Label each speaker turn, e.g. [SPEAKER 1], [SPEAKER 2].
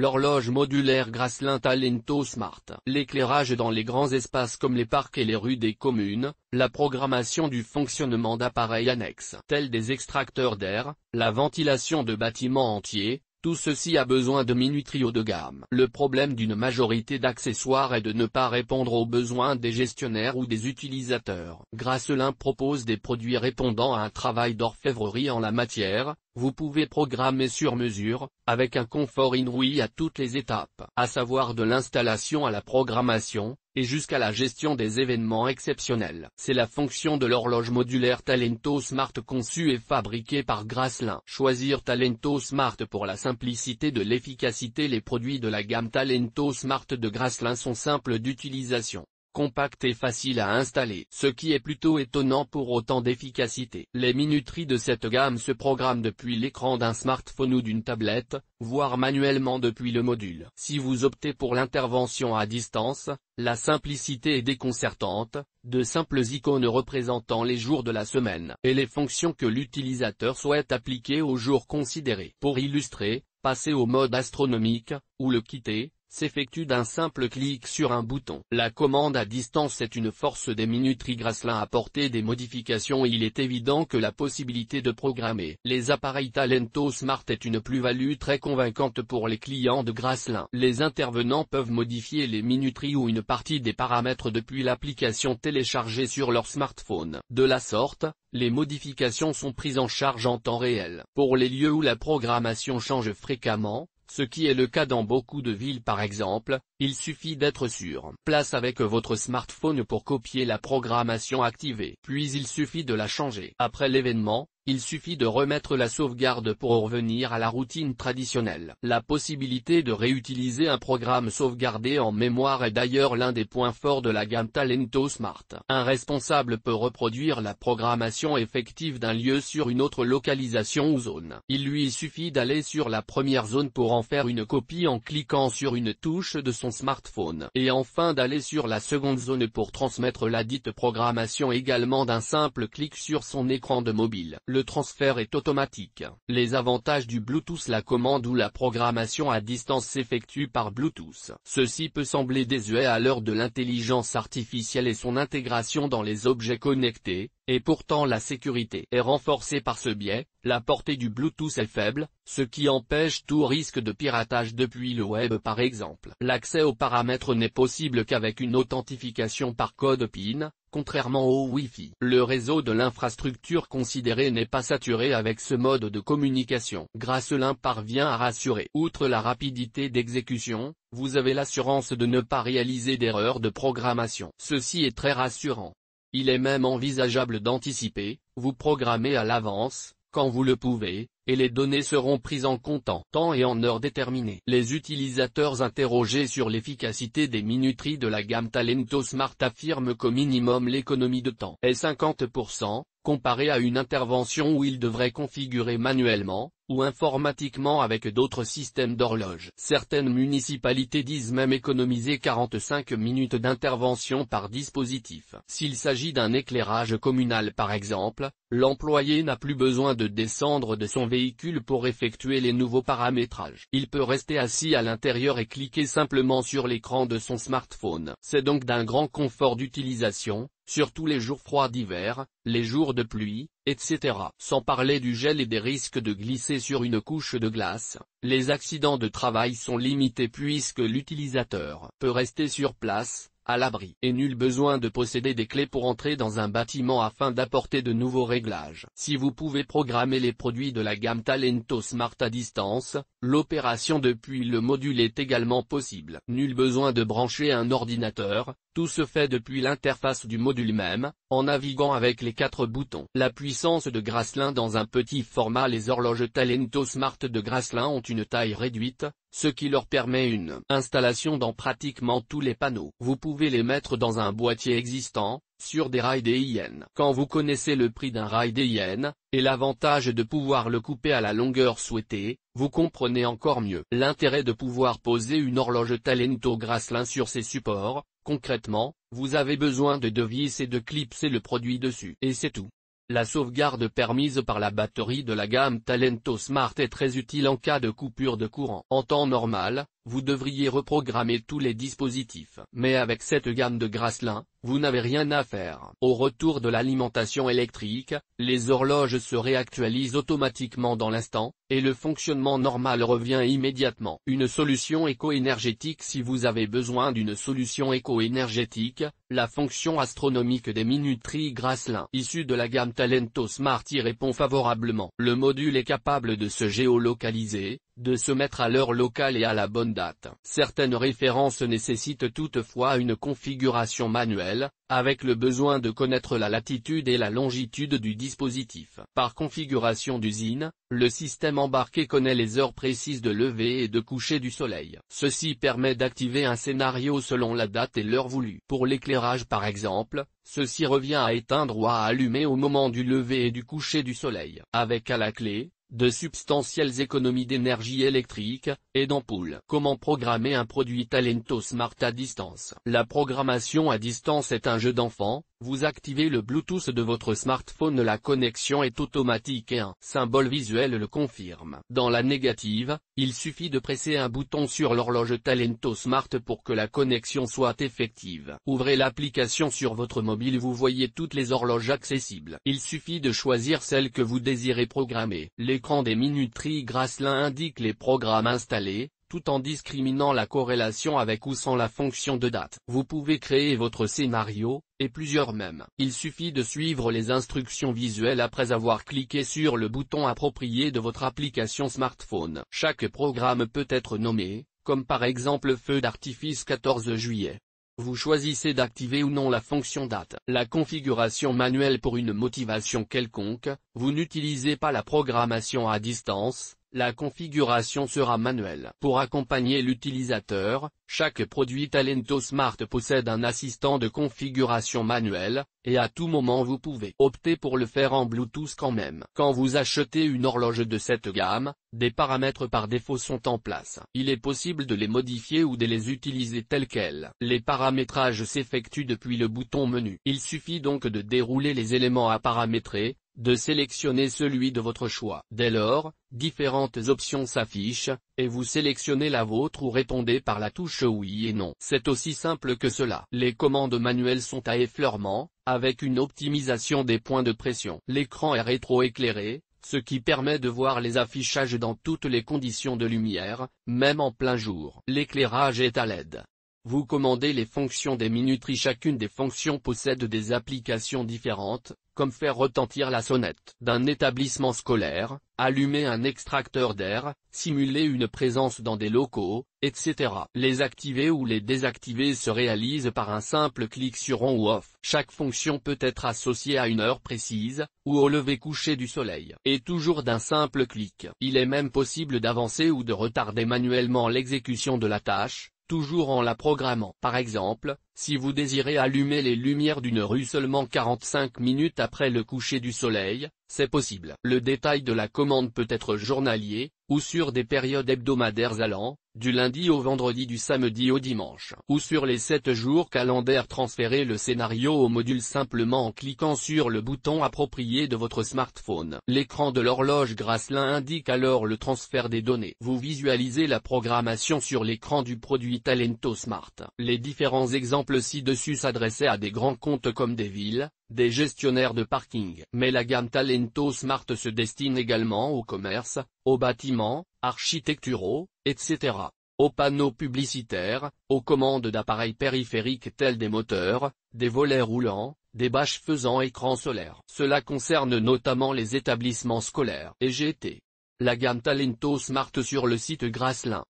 [SPEAKER 1] L'horloge modulaire Graslin Talento Smart. L'éclairage dans les grands espaces comme les parcs et les rues des communes, la programmation du fonctionnement d'appareils annexes tels des extracteurs d'air, la ventilation de bâtiments entiers, tout ceci a besoin de minuterie haut de gamme. Le problème d'une majorité d'accessoires est de ne pas répondre aux besoins des gestionnaires ou des utilisateurs. Grasselin propose des produits répondant à un travail d'orfèvrerie en la matière, vous pouvez programmer sur mesure, avec un confort inouï à toutes les étapes, à savoir de l'installation à la programmation, et jusqu'à la gestion des événements exceptionnels. C'est la fonction de l'horloge modulaire Talento Smart conçue et fabriquée par Grasslin. Choisir Talento Smart pour la simplicité de l'efficacité Les produits de la gamme Talento Smart de Grasslin sont simples d'utilisation compact et facile à installer. Ce qui est plutôt étonnant pour autant d'efficacité. Les minuteries de cette gamme se programment depuis l'écran d'un smartphone ou d'une tablette, voire manuellement depuis le module. Si vous optez pour l'intervention à distance, la simplicité est déconcertante, de simples icônes représentant les jours de la semaine et les fonctions que l'utilisateur souhaite appliquer aux jours considérés. Pour illustrer, passer au mode astronomique, ou le quitter, s'effectue d'un simple clic sur un bouton. La commande à distance est une force des minuteries Grasslin a apporté des modifications et il est évident que la possibilité de programmer les appareils Talento Smart est une plus-value très convaincante pour les clients de Grasslin. Les intervenants peuvent modifier les minuteries ou une partie des paramètres depuis l'application téléchargée sur leur smartphone. De la sorte, les modifications sont prises en charge en temps réel. Pour les lieux où la programmation change fréquemment, ce qui est le cas dans beaucoup de villes par exemple, il suffit d'être sur place avec votre smartphone pour copier la programmation activée. Puis il suffit de la changer. Après l'événement, il suffit de remettre la sauvegarde pour revenir à la routine traditionnelle. La possibilité de réutiliser un programme sauvegardé en mémoire est d'ailleurs l'un des points forts de la gamme Talento Smart. Un responsable peut reproduire la programmation effective d'un lieu sur une autre localisation ou zone. Il lui suffit d'aller sur la première zone pour en faire une copie en cliquant sur une touche de son smartphone. Et enfin d'aller sur la seconde zone pour transmettre la dite programmation également d'un simple clic sur son écran de mobile le transfert est automatique. Les avantages du Bluetooth La commande ou la programmation à distance s'effectue par Bluetooth. Ceci peut sembler désuet à l'heure de l'intelligence artificielle et son intégration dans les objets connectés, et pourtant la sécurité est renforcée par ce biais, la portée du Bluetooth est faible, ce qui empêche tout risque de piratage depuis le web par exemple. L'accès aux paramètres n'est possible qu'avec une authentification par code PIN, contrairement au Wi-Fi. Le réseau de l'infrastructure considéré n'est pas saturé avec ce mode de communication. Grasselin parvient à rassurer. Outre la rapidité d'exécution, vous avez l'assurance de ne pas réaliser d'erreurs de programmation. Ceci est très rassurant. Il est même envisageable d'anticiper, vous programmez à l'avance, quand vous le pouvez, et les données seront prises en compte en temps et en heure déterminée. Les utilisateurs interrogés sur l'efficacité des minuteries de la gamme Talento Smart affirment qu'au minimum l'économie de temps est 50%, comparé à une intervention où ils devraient configurer manuellement, ou informatiquement avec d'autres systèmes d'horloge. Certaines municipalités disent même économiser 45 minutes d'intervention par dispositif. S'il s'agit d'un éclairage communal par exemple, l'employé n'a plus besoin de descendre de son véhicule pour effectuer les nouveaux paramétrages. Il peut rester assis à l'intérieur et cliquer simplement sur l'écran de son smartphone. C'est donc d'un grand confort d'utilisation, surtout les jours froids d'hiver, les jours de pluie, etc. Sans parler du gel et des risques de glisser sur une couche de glace, les accidents de travail sont limités puisque l'utilisateur peut rester sur place, à l'abri. Et nul besoin de posséder des clés pour entrer dans un bâtiment afin d'apporter de nouveaux réglages. Si vous pouvez programmer les produits de la gamme Talento Smart à distance, l'opération depuis le module est également possible. Nul besoin de brancher un ordinateur, tout se fait depuis l'interface du module même, en naviguant avec les quatre boutons. La puissance de Grasslin dans un petit format Les horloges Talento Smart de Grasslin ont une taille réduite, ce qui leur permet une installation dans pratiquement tous les panneaux. Vous pouvez les mettre dans un boîtier existant, sur des rails DIN. Quand vous connaissez le prix d'un rail DIN, et l'avantage de pouvoir le couper à la longueur souhaitée, vous comprenez encore mieux l'intérêt de pouvoir poser une horloge Talento Grasslin sur ces supports, concrètement, vous avez besoin de devis et de clipser le produit dessus. Et c'est tout. La sauvegarde permise par la batterie de la gamme Talento Smart est très utile en cas de coupure de courant. En temps normal, vous devriez reprogrammer tous les dispositifs. Mais avec cette gamme de Graslin, vous n'avez rien à faire. Au retour de l'alimentation électrique, les horloges se réactualisent automatiquement dans l'instant, et le fonctionnement normal revient immédiatement. Une solution éco-énergétique Si vous avez besoin d'une solution éco-énergétique, la fonction astronomique des minuteries Graslin issue de la gamme Talento Smart y répond favorablement. Le module est capable de se géolocaliser, de se mettre à l'heure locale et à la bonne date. Certaines références nécessitent toutefois une configuration manuelle, avec le besoin de connaître la latitude et la longitude du dispositif. Par configuration d'usine, le système embarqué connaît les heures précises de lever et de coucher du soleil. Ceci permet d'activer un scénario selon la date et l'heure voulue. Pour l'éclairage par exemple, ceci revient à éteindre ou à allumer au moment du lever et du coucher du soleil. Avec à la clé, de substantielles économies d'énergie électrique, et d'ampoules. Comment programmer un produit Talento Smart à distance? La programmation à distance est un jeu d'enfant, vous activez le Bluetooth de votre smartphone la connexion est automatique et un symbole visuel le confirme. Dans la négative, il suffit de presser un bouton sur l'horloge Talento Smart pour que la connexion soit effective. Ouvrez l'application sur votre mobile vous voyez toutes les horloges accessibles. Il suffit de choisir celle que vous désirez programmer. L'écran des minuteries Graslin indique les programmes installés, tout en discriminant la corrélation avec ou sans la fonction de date. Vous pouvez créer votre scénario, et plusieurs même. Il suffit de suivre les instructions visuelles après avoir cliqué sur le bouton approprié de votre application smartphone. Chaque programme peut être nommé, comme par exemple feu d'artifice 14 juillet. Vous choisissez d'activer ou non la fonction date. La configuration manuelle pour une motivation quelconque, vous n'utilisez pas la programmation à distance, la configuration sera manuelle. Pour accompagner l'utilisateur, chaque produit Talento Smart possède un assistant de configuration manuelle, et à tout moment vous pouvez opter pour le faire en Bluetooth quand même. Quand vous achetez une horloge de cette gamme, des paramètres par défaut sont en place. Il est possible de les modifier ou de les utiliser tels quels. Les paramétrages s'effectuent depuis le bouton menu. Il suffit donc de dérouler les éléments à paramétrer, de sélectionner celui de votre choix. Dès lors, différentes options s'affichent, et vous sélectionnez la vôtre ou répondez par la touche oui et non. C'est aussi simple que cela. Les commandes manuelles sont à effleurement, avec une optimisation des points de pression. L'écran est rétroéclairé, ce qui permet de voir les affichages dans toutes les conditions de lumière, même en plein jour. L'éclairage est à LED. Vous commandez les fonctions des minuteries chacune des fonctions possède des applications différentes, comme faire retentir la sonnette d'un établissement scolaire, allumer un extracteur d'air, simuler une présence dans des locaux, etc. Les activer ou les désactiver se réalisent par un simple clic sur on ou off. Chaque fonction peut être associée à une heure précise, ou au lever-coucher du soleil. Et toujours d'un simple clic. Il est même possible d'avancer ou de retarder manuellement l'exécution de la tâche, toujours en la programmant. Par exemple, si vous désirez allumer les lumières d'une rue seulement 45 minutes après le coucher du soleil, c'est possible. Le détail de la commande peut être journalier, ou sur des périodes hebdomadaires allant, du lundi au vendredi du samedi au dimanche, ou sur les 7 jours calendaires transférer le scénario au module simplement en cliquant sur le bouton approprié de votre smartphone. L'écran de l'horloge Graslin indique alors le transfert des données. Vous visualisez la programmation sur l'écran du produit Talento Smart. Les différents exemples ci-dessus s'adressaient à des grands comptes comme des villes, des gestionnaires de parking. Mais la gamme Talento Smart se destine également au commerce, aux bâtiments, architecturaux, etc. Aux panneaux publicitaires, aux commandes d'appareils périphériques tels des moteurs, des volets roulants, des bâches faisant écran solaire. Cela concerne notamment les établissements scolaires et GT. La gamme Talento Smart sur le site Graslin.